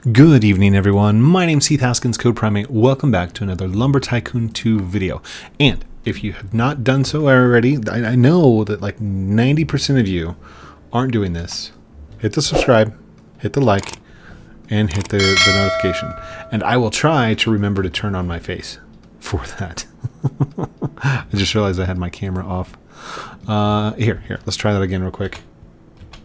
Good evening, everyone. My name's Heath Haskins, CodePrime8. Welcome back to another Lumber Tycoon 2 video. And if you have not done so already, I, I know that like 90% of you aren't doing this. Hit the subscribe, hit the like, and hit the, the notification. And I will try to remember to turn on my face for that. I just realized I had my camera off. Uh, here, here, let's try that again real quick.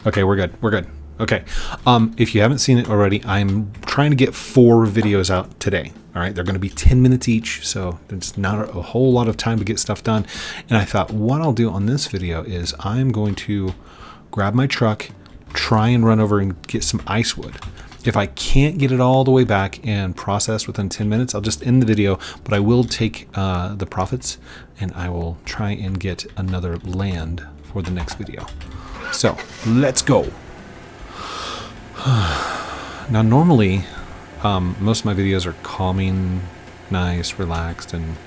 Okay, we're good. We're good. Okay. Um, if you haven't seen it already, I'm trying to get four videos out today. All right. They're going to be 10 minutes each. So there's not a whole lot of time to get stuff done. And I thought what I'll do on this video is I'm going to grab my truck, try and run over and get some ice wood. If I can't get it all the way back and processed within 10 minutes, I'll just end the video, but I will take uh, the profits and I will try and get another land for the next video. So let's go. now, normally, um, most of my videos are calming, nice, relaxed, and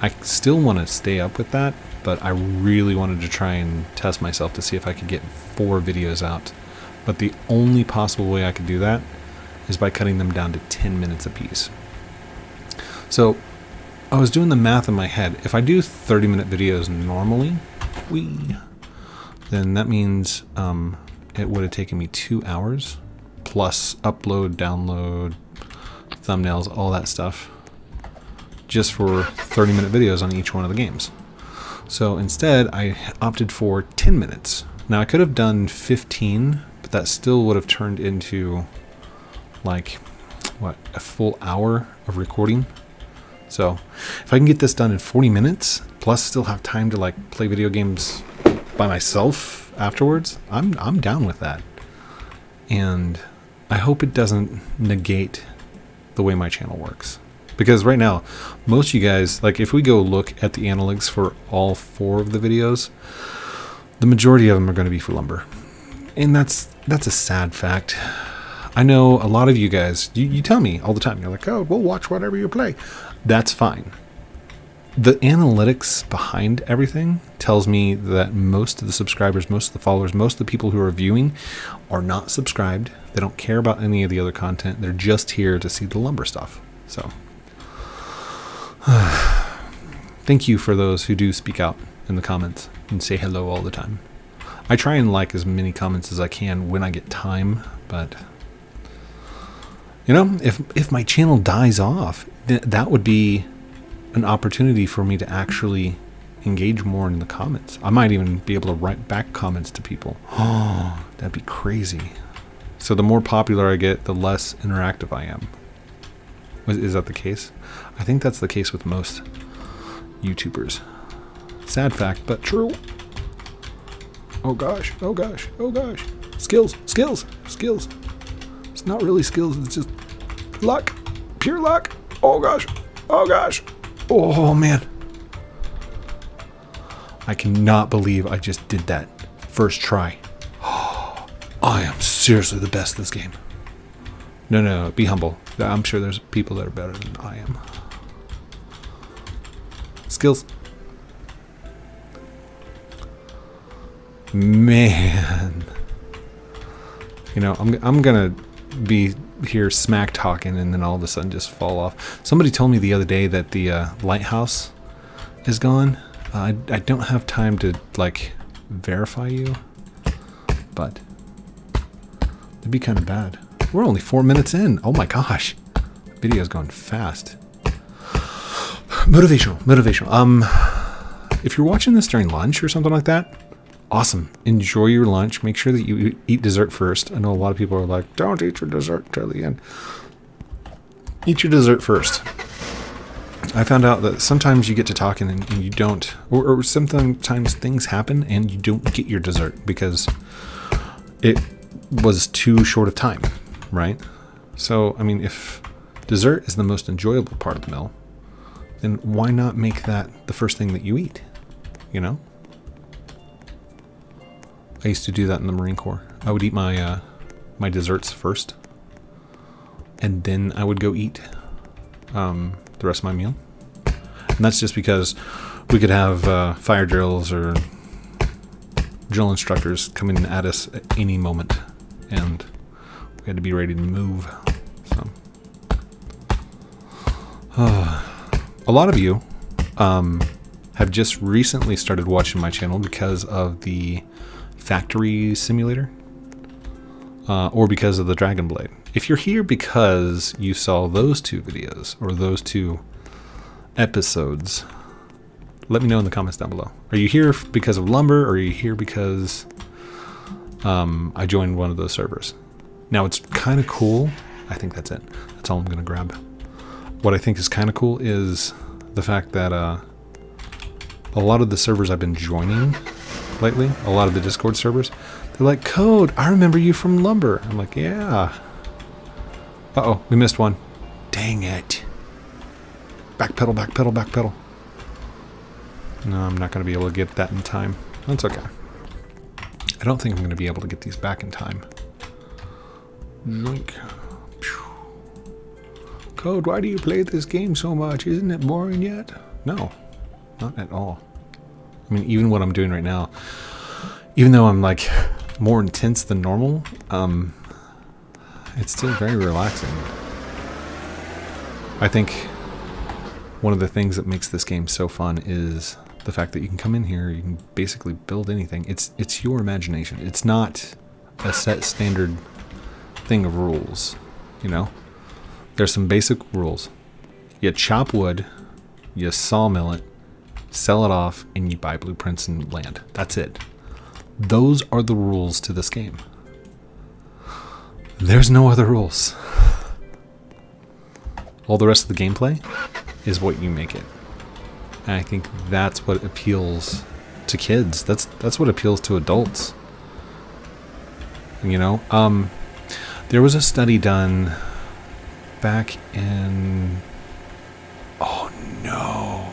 I still want to stay up with that, but I really wanted to try and test myself to see if I could get four videos out. But the only possible way I could do that is by cutting them down to 10 minutes apiece. So I was doing the math in my head. If I do 30 minute videos normally, we, then that means um, it would have taken me two hours plus upload, download, thumbnails, all that stuff just for 30 minute videos on each one of the games. So instead, I opted for 10 minutes. Now I could have done 15, but that still would have turned into like, what, a full hour of recording. So if I can get this done in 40 minutes, plus still have time to like play video games by myself afterwards, I'm, I'm down with that. And I hope it doesn't negate the way my channel works. Because right now, most of you guys, like if we go look at the analytics for all four of the videos, the majority of them are going to be for lumber. And that's that's a sad fact. I know a lot of you guys, you, you tell me all the time, you're like, oh, we'll watch whatever you play. That's fine the analytics behind everything tells me that most of the subscribers, most of the followers, most of the people who are viewing are not subscribed. They don't care about any of the other content. They're just here to see the lumber stuff. So, thank you for those who do speak out in the comments and say hello all the time. I try and like as many comments as I can when I get time, but you know, if if my channel dies off, th that would be an opportunity for me to actually engage more in the comments. I might even be able to write back comments to people. Oh, that'd be crazy. So the more popular I get, the less interactive I am. Is that the case? I think that's the case with most YouTubers. Sad fact, but true. Oh gosh, oh gosh, oh gosh. Skills, skills, skills. It's not really skills, it's just luck. Pure luck. Oh gosh, oh gosh. Oh, man. I cannot believe I just did that first try. Seriously the best this game. No, no, no, be humble. I'm sure there's people that are better than I am. Skills. Man. You know, I'm, I'm to be here smack talking and then all of a sudden just fall off. Somebody told me the other day that the uh, lighthouse is gone. Uh, I, I don't have time to like verify you, but it'd be kind of bad. We're only four minutes in. Oh my gosh. Video's going fast. Motivational, motivational. Um, if you're watching this during lunch or something like that, awesome. Enjoy your lunch. Make sure that you eat dessert first. I know a lot of people are like, don't eat your dessert till the end. Eat your dessert first. I found out that sometimes you get to talking and, and you don't, or, or, sometimes things happen and you don't get your dessert because it was too short of time, right? So, I mean, if dessert is the most enjoyable part of the meal, then why not make that the first thing that you eat? You know? I used to do that in the Marine Corps. I would eat my uh, my desserts first, and then I would go eat um, the rest of my meal. And that's just because we could have uh, fire drills or drill instructors coming at us at any moment, and we had to be ready to move. So, a lot of you um, have just recently started watching my channel because of the factory simulator uh, or because of the Dragon Blade. If you're here because you saw those two videos or those two episodes, let me know in the comments down below. Are you here because of Lumber or are you here because um, I joined one of those servers? Now it's kind of cool. I think that's it. That's all I'm going to grab. What I think is kind of cool is the fact that uh, a lot of the servers I've been joining lately, a lot of the Discord servers, they're like, Code, I remember you from Lumber. I'm like, yeah. Uh-oh, we missed one. Dang it. Back pedal, back pedal, back pedal. No, I'm not going to be able to get that in time. That's okay. I don't think I'm going to be able to get these back in time. Code, why do you play this game so much? Isn't it boring yet? No, not at all. I mean, even what I'm doing right now, even though I'm like more intense than normal, um, it's still very relaxing. I think one of the things that makes this game so fun is the fact that you can come in here, you can basically build anything. It's it's your imagination. It's not a set standard thing of rules, you know? There's some basic rules. You chop wood, you sawmill it, sell it off, and you buy blueprints and land. That's it. Those are the rules to this game. There's no other rules. All the rest of the gameplay is what you make it. And I think that's what appeals to kids. That's that's what appeals to adults. You know, um, there was a study done back in. Oh no.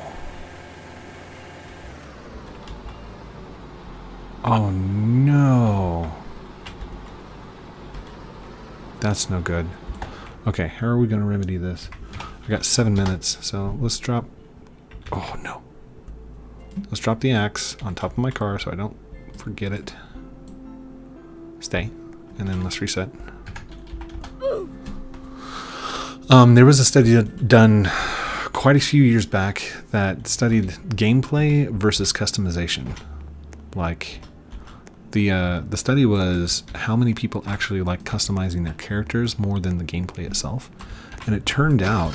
Oh no. That's no good. Okay, how are we going to remedy this? I got seven minutes, so let's drop Oh no. Let's drop the axe on top of my car so I don't forget it. Stay. And then let's reset. Um, there was a study done quite a few years back that studied gameplay versus customization. Like, the uh, the study was how many people actually like customizing their characters more than the gameplay itself, and it turned out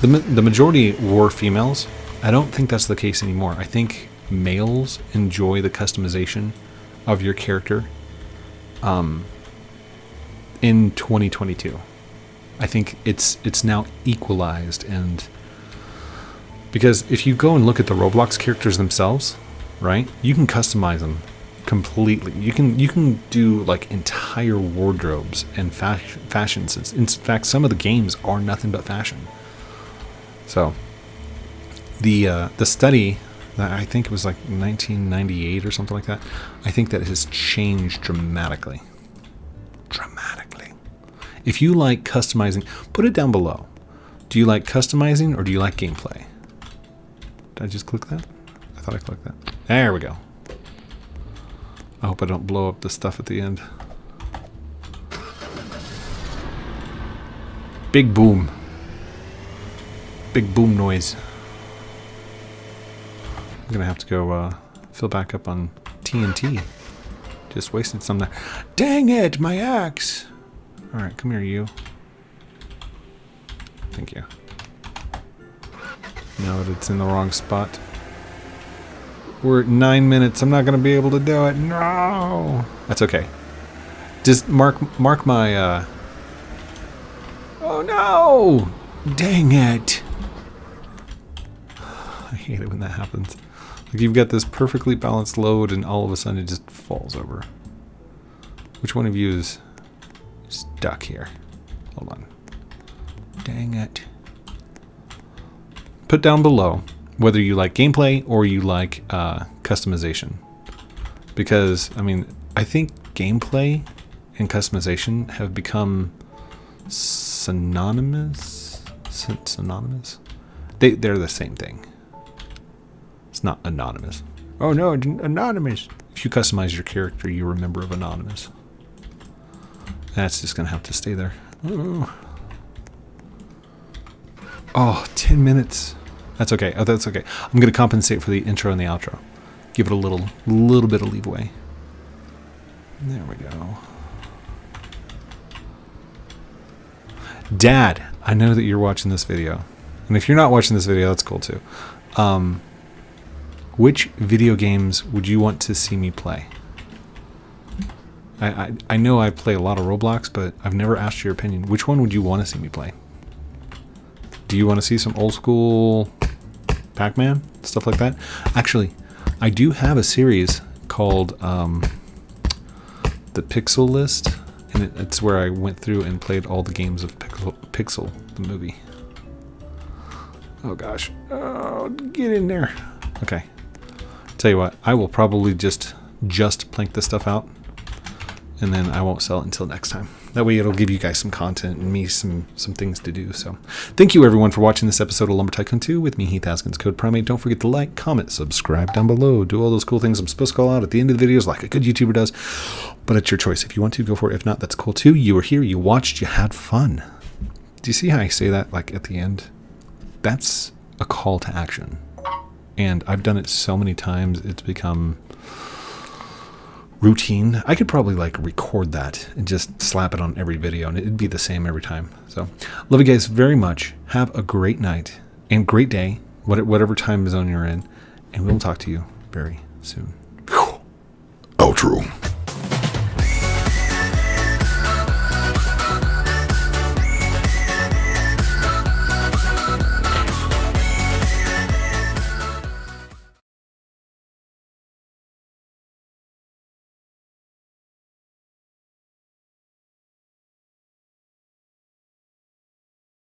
the the majority were females, I don't think that's the case anymore. I think males enjoy the customization of your character um, in 2022. I think it's it's now equalized and because if you go and look at the Roblox characters themselves, right? You can customize them completely. You can you can do like entire wardrobes and fashion fashions. In fact, some of the games are nothing but fashion. So, the uh, the study that I think it was like 1998 or something like that. I think that has changed dramatically. Dramatically. If you like customizing, put it down below. Do you like customizing or do you like gameplay? Did I just click that? I thought I clicked that. There we go. I hope I don't blow up the stuff at the end. Big boom. Big boom noise. Gonna have to go uh, fill back up on TNT. Just wasted some there. Dang it, my axe! Alright, come here, you. Thank you. Now that it's in the wrong spot. We're at nine minutes. I'm not gonna be able to do it. No! That's okay. Just mark mark my uh Oh no! Dang it! I hate it when that happens. Like you've got this perfectly balanced load and all of a sudden it just falls over. Which one of you is stuck here? Hold on. Dang it. Put down below whether you like gameplay or you like uh, customization. Because, I mean, I think gameplay and customization have become synonymous. Synonymous? They, they're the same thing not anonymous. Oh no, anonymous. If you customize your character, you remember of anonymous. That's just gonna have to stay there. Oh. Oh, 10 minutes. That's okay. Oh, that's okay. I'm going to compensate for the intro and the outro. Give it a little, little bit of leeway. There we go. Dad, I know that you're watching this video. And if you're not watching this video, that's cool too. Um, which video games would you want to see me play? I, I, I know I play a lot of Roblox, but I've never asked your opinion. Which one would you want to see me play? Do you want to see some old school Pac-Man? Stuff like that? Actually, I do have a series called um, The Pixel List, and it, it's where I went through and played all the games of Pixel, Pixel the movie. Oh gosh. Oh, get in there. Okay. Tell you what, I will probably just just plank this stuff out and then I won't sell it until next time. That way it'll give you guys some content and me some some things to do. So thank you everyone for watching this episode of Lumber Tycoon 2 with me, Heath Haskins, CodePrime8. Don't forget to like, comment, subscribe down below. Do all those cool things I'm supposed to call out at the end of the videos like a good YouTuber does. But it's your choice. If you want to, go for it. If not, that's cool too. You were here, you watched, you had fun. Do you see how I say that like at the end? That's a call to action. And I've done it so many times, it's become routine. I could probably like record that and just slap it on every video and it'd be the same every time. So, love you guys very much. Have a great night and great day, whatever time zone you're in. And we'll talk to you very soon. Outro.